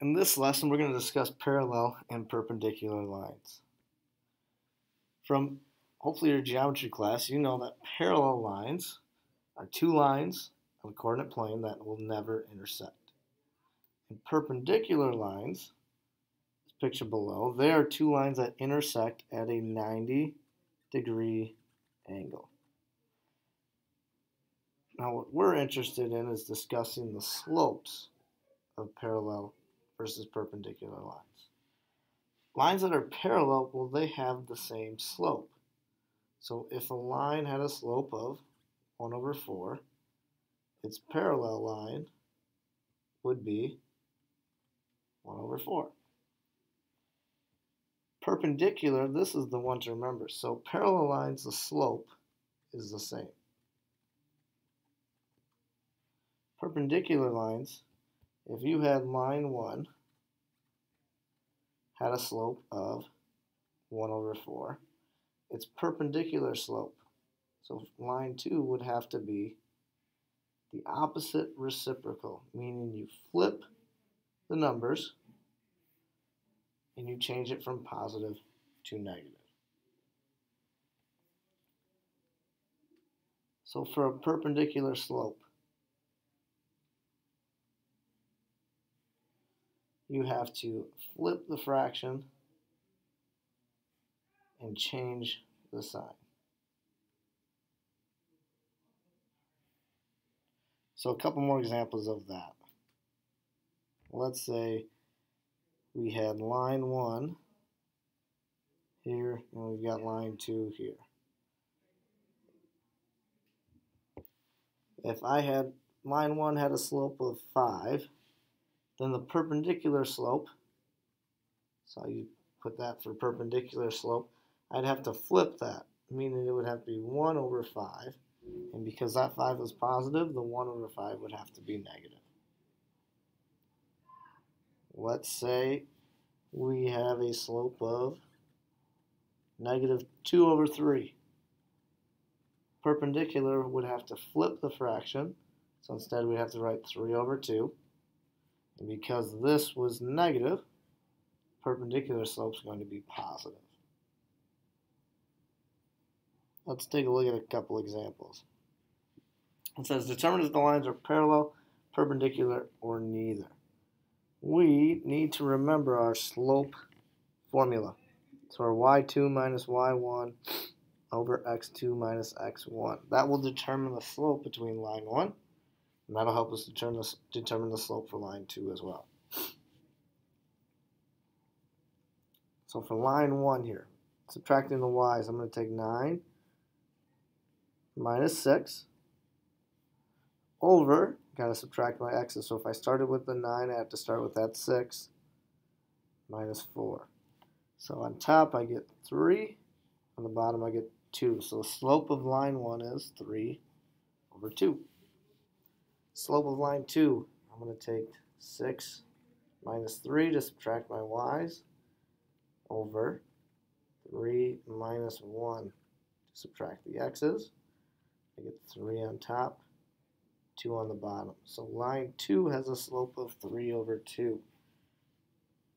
In this lesson, we're going to discuss parallel and perpendicular lines. From hopefully your geometry class, you know that parallel lines are two lines of a coordinate plane that will never intersect. And perpendicular lines, this picture below, they are two lines that intersect at a 90 degree angle. Now what we're interested in is discussing the slopes of parallel versus perpendicular lines. Lines that are parallel, well, they have the same slope. So if a line had a slope of 1 over 4, its parallel line would be 1 over 4. Perpendicular, this is the one to remember. So parallel lines, the slope is the same. Perpendicular lines, if you had line 1 had a slope of 1 over 4, its perpendicular slope, so line 2 would have to be the opposite reciprocal, meaning you flip the numbers and you change it from positive to negative. So for a perpendicular slope, you have to flip the fraction and change the sign. So a couple more examples of that. Let's say we had line 1 here and we've got line 2 here. If I had line 1 had a slope of 5 then the perpendicular slope, so you put that for perpendicular slope, I'd have to flip that, meaning it would have to be 1 over 5. And because that 5 is positive, the 1 over 5 would have to be negative. Let's say we have a slope of negative 2 over 3. Perpendicular would have to flip the fraction, so instead we have to write 3 over 2. And because this was negative, perpendicular slope is going to be positive. Let's take a look at a couple examples. It says determine if the lines are parallel, perpendicular, or neither. We need to remember our slope formula. So our y2 minus y1 over x2 minus x1. That will determine the slope between line 1 and that'll help us determine the, determine the slope for line 2 as well. So for line 1 here, subtracting the y's, I'm going to take 9 minus 6 over, got to subtract my x's. So if I started with the 9, I have to start with that 6 minus 4. So on top I get 3, on the bottom I get 2. So the slope of line 1 is 3 over 2. Slope of line 2, I'm going to take 6 minus 3 to subtract my y's over 3 minus 1 to subtract the x's. I get 3 on top, 2 on the bottom. So line 2 has a slope of 3 over 2.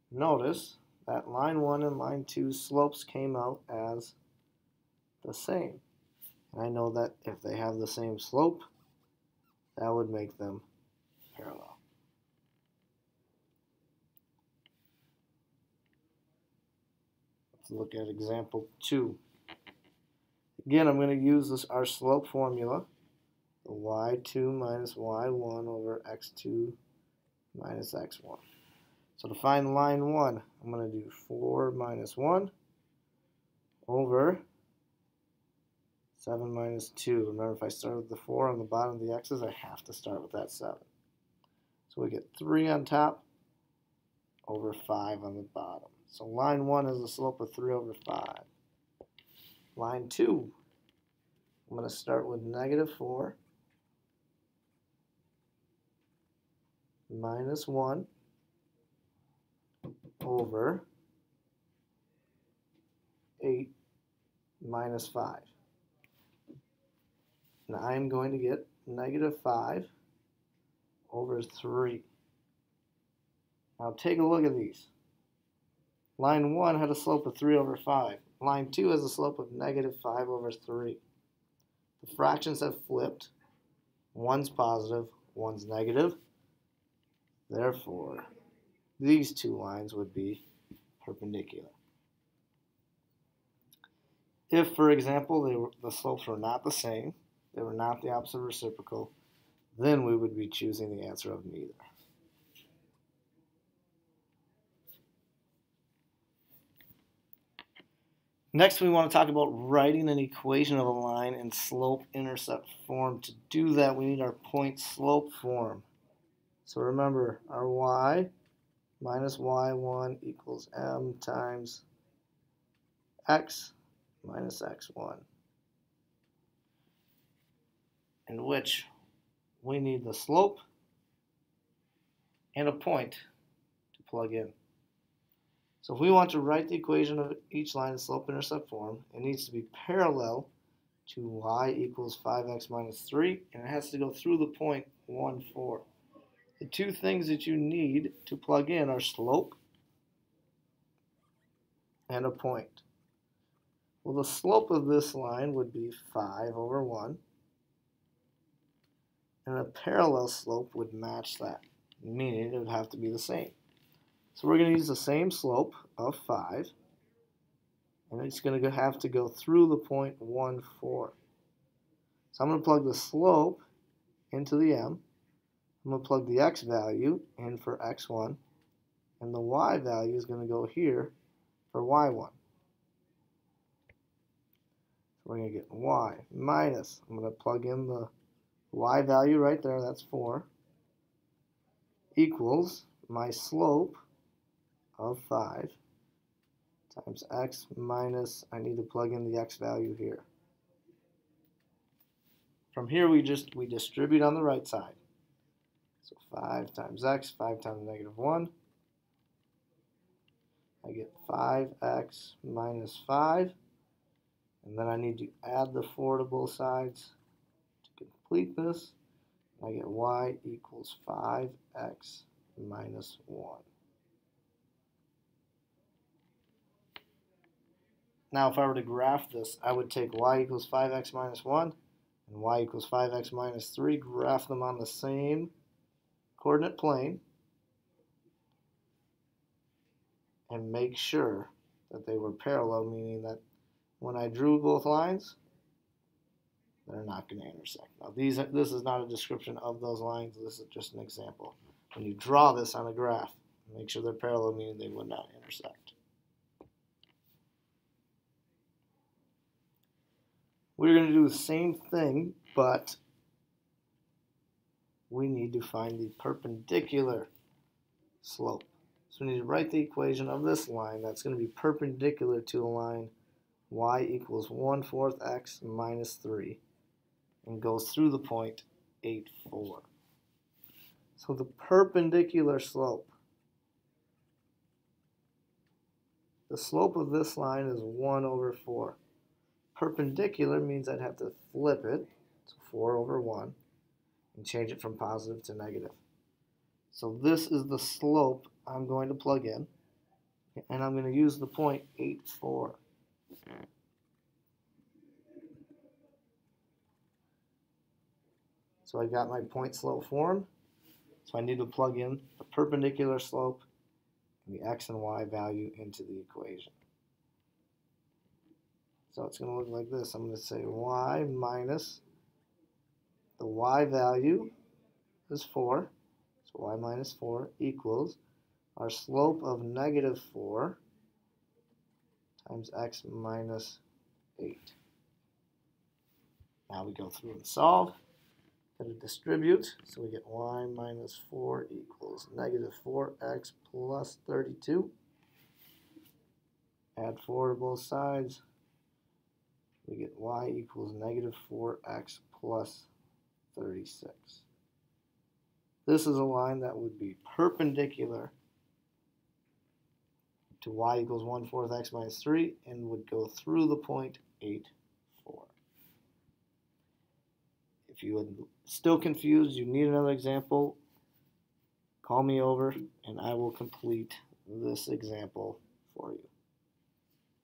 Notice that line 1 and line 2 slopes came out as the same. And I know that if they have the same slope, that would make them parallel. Let's look at example 2. Again, I'm going to use this our slope formula. y2 minus y1 over x2 minus x1. So to find line 1, I'm going to do 4 minus 1 over 7 minus 2. Remember, if I start with the 4 on the bottom of the x's, I have to start with that 7. So we get 3 on top over 5 on the bottom. So line 1 is a slope of 3 over 5. Line 2, I'm going to start with negative 4 minus 1 over 8 minus 5. Now I'm going to get negative 5 over 3. Now take a look at these. Line 1 had a slope of 3 over 5. Line 2 has a slope of negative 5 over 3. The fractions have flipped. One's positive, one's negative. Therefore, these two lines would be perpendicular. If, for example, were, the slopes were not the same, they were not the opposite reciprocal, then we would be choosing the answer of neither. Next, we want to talk about writing an equation of a line in slope-intercept form. To do that, we need our point-slope form. So remember, our y minus y1 equals m times x minus x1, in which we need the slope and a point to plug in. So if we want to write the equation of each line in slope-intercept form, it needs to be parallel to y equals 5x minus 3, and it has to go through the point 1, 4. The two things that you need to plug in are slope and a point. Well, the slope of this line would be 5 over 1, and a parallel slope would match that, meaning it would have to be the same. So we're going to use the same slope of 5. And it's going to have to go through the point 1, 4. So I'm going to plug the slope into the m. I'm going to plug the x value in for x1. And the y value is going to go here for y1. So we're going to get y minus, I'm going to plug in the y value right there, that's 4, equals my slope of 5 times x minus, I need to plug in the x value here. From here we just, we distribute on the right side. So 5 times x, 5 times negative 1. I get 5x minus 5. And then I need to add the 4 to both sides complete this. I get y equals 5x minus 1. Now, if I were to graph this, I would take y equals 5x minus 1 and y equals 5x minus 3, graph them on the same coordinate plane, and make sure that they were parallel, meaning that when I drew both lines, they're not going to intersect. Now, these this is not a description of those lines. This is just an example. When you draw this on a graph, make sure they're parallel, meaning they would not intersect. We're going to do the same thing, but we need to find the perpendicular slope. So we need to write the equation of this line that's going to be perpendicular to the line y equals 1 fourth x minus 3 and goes through the point 8, 4. So the perpendicular slope, the slope of this line is 1 over 4. Perpendicular means I'd have to flip it, to 4 over 1, and change it from positive to negative. So this is the slope I'm going to plug in, and I'm going to use the point 8, So I got my point slope form. So I need to plug in the perpendicular slope and the x and y value into the equation. So it's going to look like this. I'm going to say y minus the y value is 4. So y minus 4 equals our slope of negative 4 times x minus 8. Now we go through and solve. Going to distribute, so we get y minus 4 equals negative 4x plus 32. Add 4 to both sides we get y equals negative 4x plus 36. This is a line that would be perpendicular to y equals 1 fourth x minus 3 and would go through the point 8, If you are still confused, you need another example, call me over and I will complete this example for you.